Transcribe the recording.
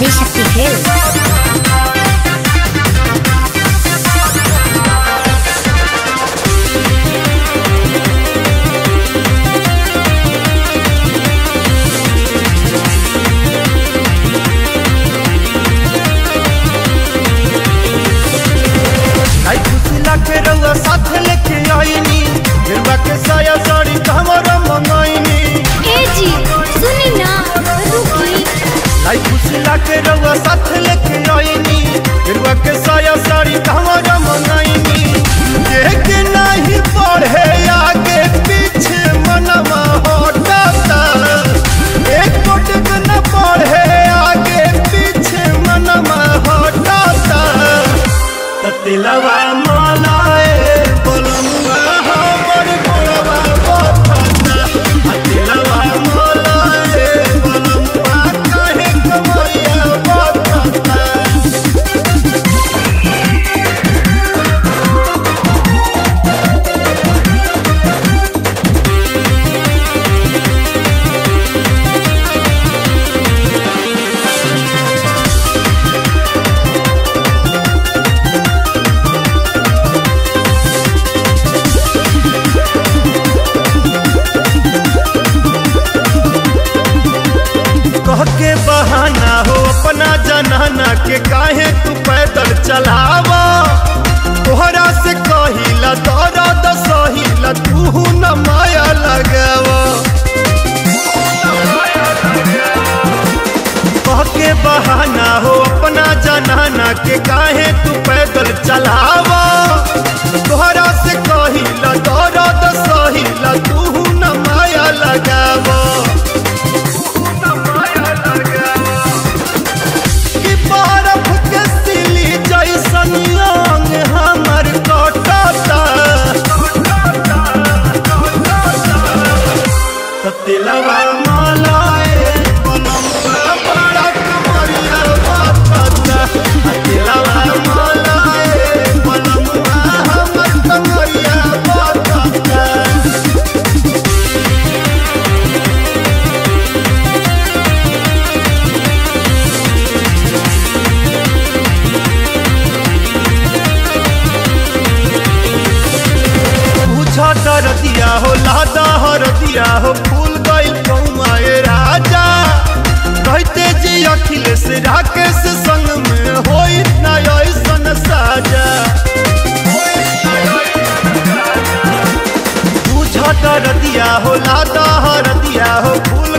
आदिशक्ति शक्ति आई के रउआ साथ लेके आईनी। गिरवा के साया साड़ी हमारा मंगाईनी ये के नहीं पढ़े आगे पीछे मनवा हटाता एक कोट न पढ़े आगे पीछे मनवा हटाता ततिलवा मालाए अपना जनाना के काहे तू पैदल चलावा? तोहरा से कहिला, दर्द सहिला तू न माया लगावा। के बहाना हो अपना जनाना के काहे तू पैदल चलावा? ततिलवा राकेश संग में होई ना ऐसन साजा। पूछा दरदिया हो हरदिया हो फूल